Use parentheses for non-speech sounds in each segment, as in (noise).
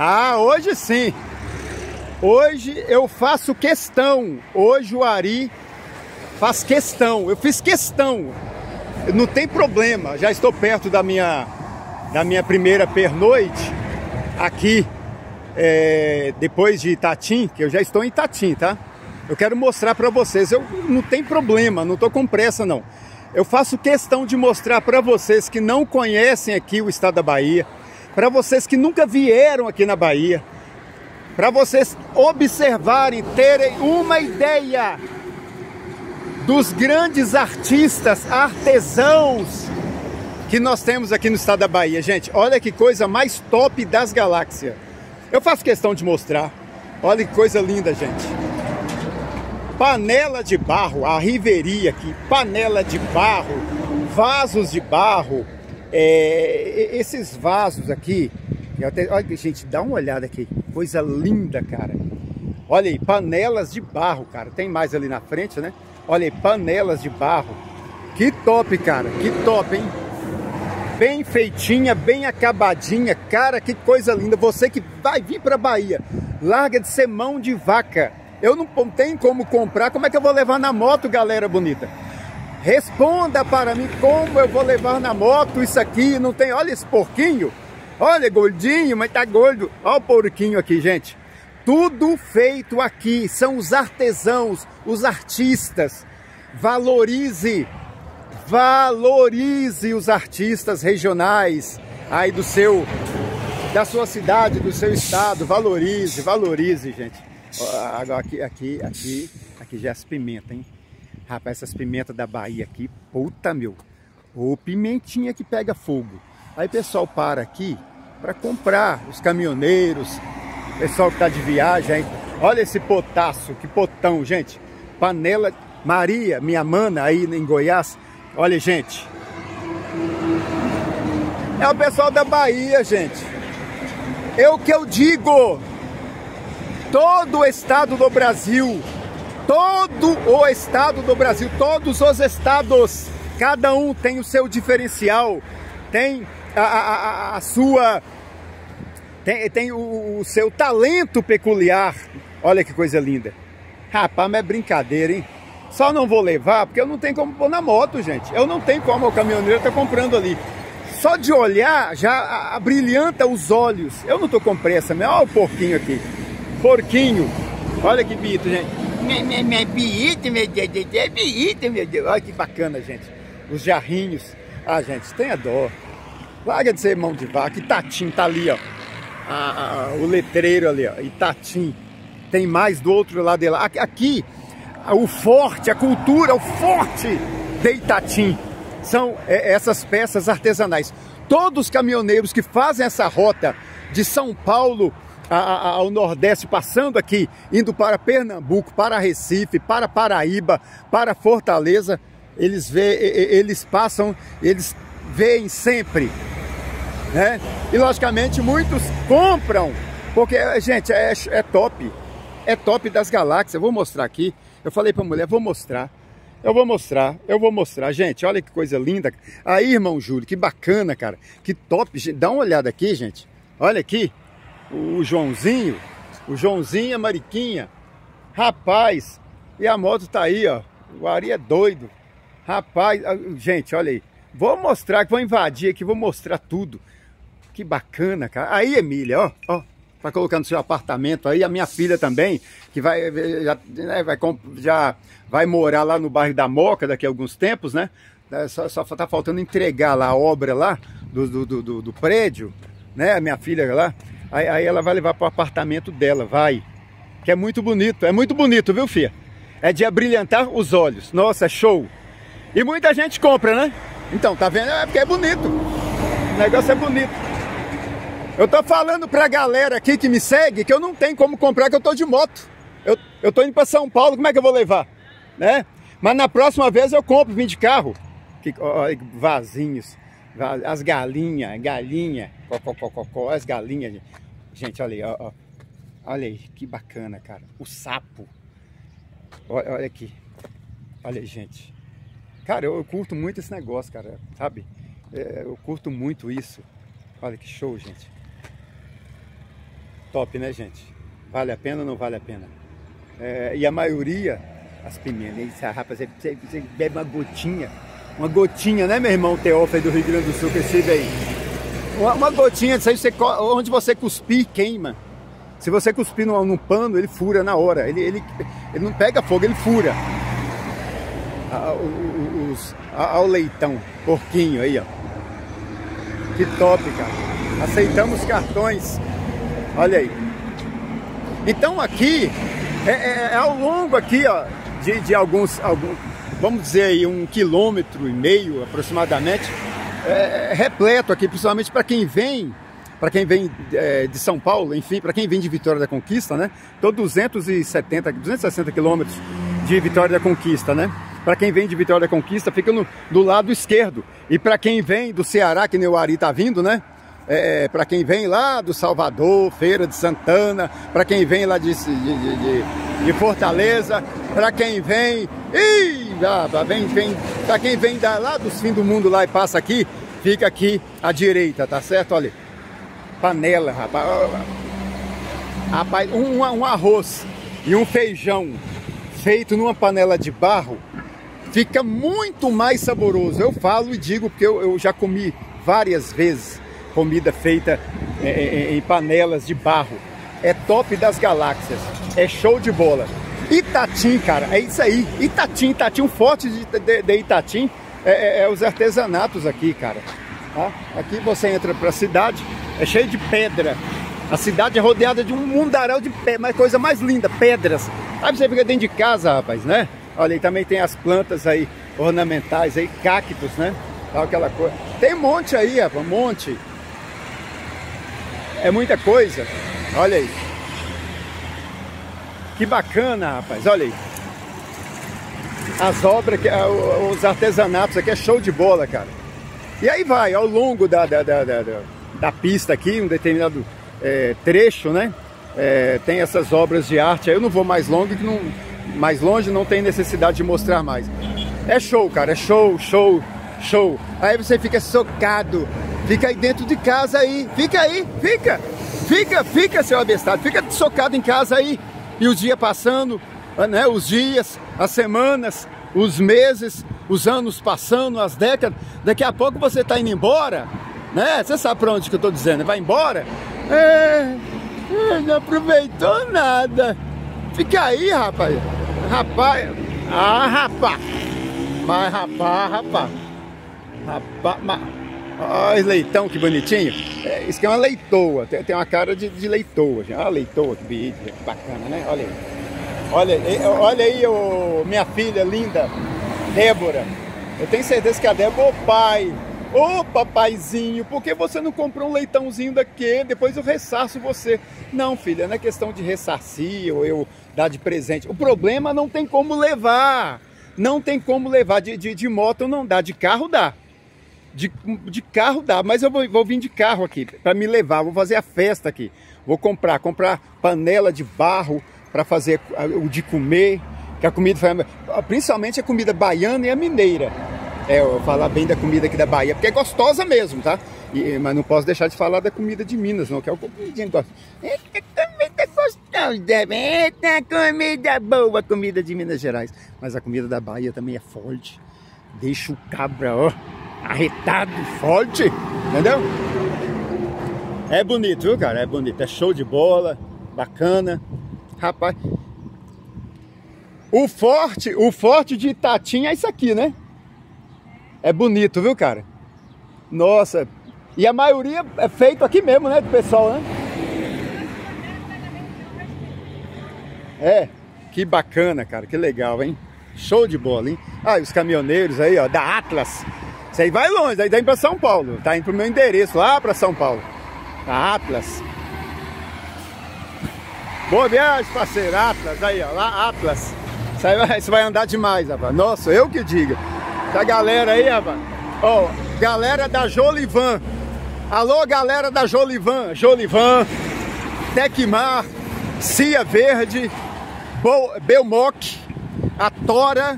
Ah, hoje sim. Hoje eu faço questão. Hoje o Ari faz questão. Eu fiz questão. Não tem problema. Já estou perto da minha da minha primeira pernoite aqui é, depois de Itatim, que eu já estou em Itatim, tá? Eu quero mostrar para vocês. Eu não tem problema, não estou com pressa não. Eu faço questão de mostrar para vocês que não conhecem aqui o estado da Bahia, para vocês que nunca vieram aqui na Bahia, para vocês observarem, terem uma ideia dos grandes artistas, artesãos que nós temos aqui no estado da Bahia. Gente, olha que coisa mais top das galáxias. Eu faço questão de mostrar. Olha que coisa linda, gente. Panela de barro, a riveria aqui, panela de barro, vasos de barro, é, esses vasos aqui, até, olha, gente, dá uma olhada aqui, coisa linda, cara. Olha aí, panelas de barro, cara. Tem mais ali na frente, né? Olha aí, panelas de barro. Que top, cara. Que top, hein? Bem feitinha, bem acabadinha. Cara, que coisa linda. Você que vai vir para Bahia, larga de ser mão de vaca. Eu não tenho como comprar. Como é que eu vou levar na moto, galera bonita? Responda para mim como eu vou levar na moto isso aqui. Não tem, olha esse porquinho. Olha, gordinho, mas tá gordo. Olha o porquinho aqui, gente. Tudo feito aqui. São os artesãos, os artistas. Valorize, valorize os artistas regionais aí do seu, da sua cidade, do seu estado. Valorize, valorize, gente. Agora aqui, aqui, aqui, aqui já é as pimentas, hein? Rapaz, essas pimentas da Bahia aqui, puta meu. Ô pimentinha que pega fogo. Aí pessoal para aqui para comprar, os caminhoneiros, pessoal que tá de viagem. Olha esse potaço, que potão, gente. Panela Maria, minha mana aí em Goiás. Olha, gente. É o pessoal da Bahia, gente. É o que eu digo. Todo o estado do Brasil todo o estado do Brasil, todos os estados, cada um tem o seu diferencial, tem a, a, a sua, tem, tem o, o, seu talento peculiar. Olha que coisa linda. Rapaz, mas é brincadeira, hein? Só não vou levar porque eu não tenho como pôr na moto, gente. Eu não tenho como, o caminhoneiro tá comprando ali. Só de olhar já abrilhanta os olhos. Eu não tô com pressa, mas olha o porquinho aqui. Porquinho. Olha que bonito, gente minha, biita, meu Deus, é meu Deus. Olha que bacana, gente. Os jarrinhos. Ah, gente, tenha dó. Larga de ser mão de vaca. Itatim tá ali, ó. Ah, o letreiro ali, ó. Itatim. Tem mais do outro lado de lá. Aqui, o forte, a cultura, o forte de Itatim são é, essas peças artesanais. Todos os caminhoneiros que fazem essa rota de São Paulo ao Nordeste, passando aqui, indo para Pernambuco, para Recife, para Paraíba, para Fortaleza, eles, vê, eles passam, eles veem sempre. Né? E logicamente muitos compram, porque, gente, é, é top. É top das galáxias. vou mostrar aqui. Eu falei para a mulher, vou mostrar. Eu vou mostrar, eu vou mostrar. Gente, olha que coisa linda. Aí, irmão Júlio, que bacana, cara. Que top. Dá uma olhada aqui, gente. Olha aqui o Joãozinho, o Joãozinho e a Mariquinha. Rapaz, e a moto tá aí, ó. O Ari é doido. Rapaz, ah, gente, olha aí. Vou mostrar, vou invadir aqui, vou mostrar tudo. Que bacana, cara. Aí, Emília, ó, ó. Tá colocando seu apartamento aí, a minha filha também, que vai, já, né, vai, já vai morar lá no bairro da Moca daqui a alguns tempos, né? É, só, só tá faltando entregar lá a obra lá do, do, do, do prédio, né? A minha filha lá. Aí, aí ela vai levar para o apartamento dela, vai. Que é muito bonito, é muito bonito, viu, filha? É de abrilhantar os olhos. Nossa, é show. E muita gente compra, né? Então, tá vendo? É porque é bonito. O negócio é bonito. Eu tô falando pra galera aqui que me segue que eu não tenho como comprar, que eu tô de moto. Eu, eu tô indo pra São Paulo, como é que eu vou levar? Né? Mas na próxima vez eu compro, vim de carro. Que, ó, vasinhos as galinhas, galinha, cococococó, as galinhas. Gente, olha aí, ó, ó, olha aí, que bacana, cara. O sapo. Olha, olha aqui. Olha aí, gente. Cara, eu, eu, curto muito esse negócio, cara, sabe? É, eu curto muito isso. Olha que show, gente. Top, né, gente? Vale a pena ou não vale a pena? É, e a maioria, as pimentas, rapaz, você bebe uma gotinha, uma gotinha, né, meu irmão Teófilo do Rio Grande do Sul, que estive aí. Uma, uma gotinha disso aí, você, onde você cuspir, queima. Se você cuspir num, num pano, ele fura na hora. Ele, ele, ele não pega fogo, ele fura. Olha o leitão, porquinho aí, ó. Que top, cara. Aceitamos cartões. Olha aí. Então aqui, é, é, é ao longo aqui, ó, de, de alguns, alguns, vamos dizer aí, um quilômetro e meio aproximadamente, é, é repleto aqui, principalmente para quem vem para quem vem é, de São Paulo, enfim, para quem vem de Vitória da Conquista, né? Tô 270, 260 quilômetros de Vitória da Conquista, né? Para quem vem de Vitória da Conquista, fica no, do lado esquerdo. E para quem vem do Ceará, que nem o Ari tá vindo, né? É, para quem vem lá do Salvador, Feira de Santana, para quem vem lá de, de, de, de Fortaleza, para quem vem. Ih, vem, vem, para quem vem da, lá dos fim do mundo lá e passa aqui, fica aqui à direita, tá certo? Olha panela, rapaz. Rapaz, um, um arroz e um feijão feito numa panela de barro fica muito mais saboroso. Eu falo e digo porque eu, eu já comi várias vezes comida feita em, é, é, é, em, panelas de barro. É top das galáxias. É show de bola. Itatim, cara, é isso aí. Itatim, Itatim, um forte de, de, de Itatim é, é, é, os artesanatos aqui, cara. Tá? Aqui você entra para a cidade, é cheio de pedra. A cidade é rodeada de um mundaréu de pedra, coisa mais linda, pedras. Aí você fica dentro de casa, rapaz, né? Olha, aí também tem as plantas aí ornamentais aí, cactos, né? Tal, aquela coisa. Tem um monte aí, rapaz, um monte. É muita coisa. Olha aí. Que bacana, rapaz, olha aí. As obras, os artesanatos aqui é show de bola, cara. E aí vai, ao longo da, da, da, da da pista aqui, um determinado é, trecho, né? É, tem essas obras de arte. Aí eu não vou mais longe, que não, mais longe não tem necessidade de mostrar mais. É show, cara, é show, show, show. Aí você fica socado, fica aí dentro de casa aí, fica aí, fica, fica, fica, seu abestado, fica socado em casa aí. E os dias passando, né? Os dias, as semanas, os meses, os anos passando, as décadas. Daqui a pouco você está indo embora né? Você sabe pra onde que eu tô dizendo? Vai embora? É, é, não aproveitou nada. Fica aí, rapaz. Rapaz. Ah, rapaz. Mas, rapaz, rapaz. Rapaz, mas... Olha leitão, que bonitinho. É, isso aqui é uma leitoa. Tem, tem uma cara de, de leitoa. Olha a leitoa, que bacana, né? Olha aí. Olha, olha aí, oh, minha filha linda, Débora. Eu tenho certeza que a Débora, ô pai, Ô oh, papaizinho, por que você não comprou um leitãozinho daqui? Depois eu ressarço você. Não, filha, não é questão de ressarcir ou eu dar de presente. O problema não tem como levar. Não tem como levar. De, de, de moto não dá, de carro dá. De, de carro dá, mas eu vou, vou vir de carro aqui para me levar. Vou fazer a festa aqui. Vou comprar, comprar panela de barro para fazer o de comer. Que a comida, principalmente a comida baiana e a mineira é, eu falar bem da comida aqui da Bahia, porque é gostosa mesmo, tá? E, mas não posso deixar de falar da comida de Minas, não, que é o comidinho gosto. Eita, comida gostosa, eita, comida boa, comida de Minas Gerais. Mas a comida da Bahia também é forte. Deixa o cabra, ó, arretado, forte, entendeu? É bonito, viu, cara? É bonito, é show de bola, bacana. Rapaz, o forte, o forte de Itatinha é isso aqui, né? É bonito, viu, cara? Nossa. E a maioria é feito aqui mesmo, né, do pessoal, né? É, que bacana, cara, que legal, hein? Show de bola, hein? Ah, os caminhoneiros aí, ó, da Atlas. Isso aí vai longe, aí tá pra São Paulo. Tá indo pro meu endereço, lá pra São Paulo. A Atlas. Boa viagem, parceiro. Atlas, aí, ó, lá, Atlas. Isso, vai, isso vai andar demais, rapaz. Nossa, eu que diga. Essa galera aí, rapaz. Ó, galera da Jolivan. Alô, galera da Jolivan. Jolivan, Tecmar, Cia Verde, Bo Belmoc, a Tora,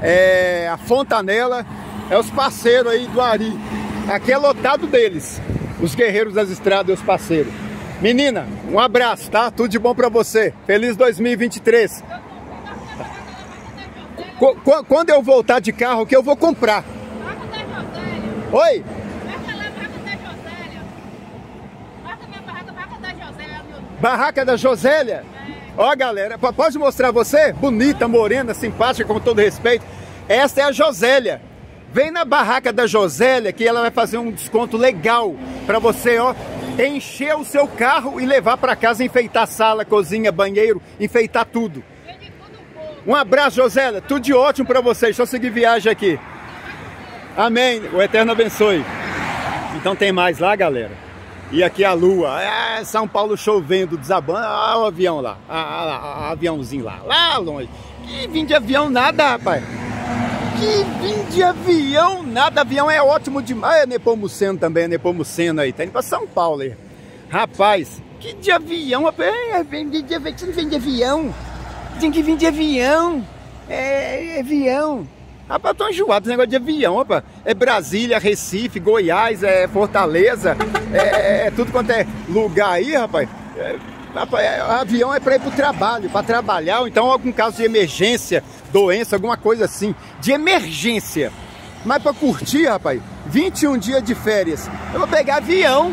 é, a Fontanela. É os parceiros aí do Ari. Aqui é lotado deles. Os guerreiros das estradas e os parceiros. Menina, um abraço, tá? Tudo de bom pra você. Feliz 2023. Quando eu voltar de carro, o que eu vou comprar? Oi? Barraca da Josélia? Ó, é. galera, pode mostrar você? Bonita, morena, simpática, com todo respeito. Essa é a Josélia. Vem na barraca da Josélia que ela vai fazer um desconto legal para você, ó, encher o seu carro e levar para casa, enfeitar sala, cozinha, banheiro, enfeitar tudo. Um abraço, Josélia. Tudo de ótimo para vocês. Só seguir viagem aqui. Amém. O Eterno abençoe. Então tem mais lá, galera. E aqui a lua. É, São Paulo chovendo, desabando. Ah, o avião lá. Ah, ah, ah, aviãozinho lá. Lá longe. Que vim de avião nada, rapaz. Que vim de avião nada. Avião é ótimo demais. É Nepomuceno também. É Nepomuceno aí. Tá indo pra São Paulo aí. Rapaz, que de avião. É, vem de, você não vem de avião. Tem que vir de avião. É, é avião. Rapaz, eu tô enjoado desse negócio de avião, rapaz. É Brasília, Recife, Goiás, é Fortaleza, é, é tudo quanto é lugar aí, rapaz. É, rapaz, é, avião é para ir pro trabalho, para trabalhar, ou então algum caso de emergência, doença, alguma coisa assim, de emergência. Mas para curtir, rapaz, 21 dias de férias, eu vou pegar avião,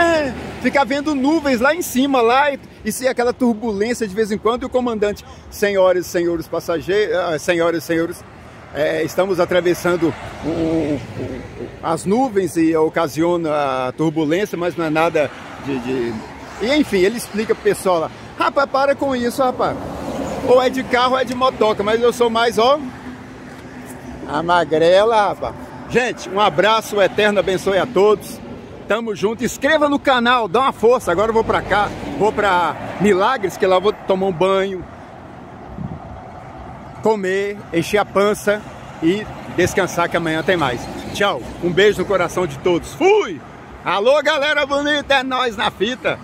(laughs) ficar vendo nuvens lá em cima, lá, e, e aquela turbulência de vez em quando, e o comandante, senhoras e senhores passageiros, ah, senhoras e senhores é, estamos atravessando as nuvens e ocasiona turbulência, mas não é nada de, de... E enfim, ele explica pro pessoal lá, rapaz, para com isso, rapaz. Ou é de carro ou é de motoca, mas eu sou mais, ó, a magrela, rapaz. Gente, um abraço, o Eterno abençoe a todos. Tamo junto. Inscreva no canal, dá uma força. Agora eu vou pra cá, vou pra Milagres, que lá eu vou tomar um banho, comer, encher a pança e descansar que amanhã tem mais. Tchau, um beijo no coração de todos. Fui! Alô, galera bonita, é nós na fita!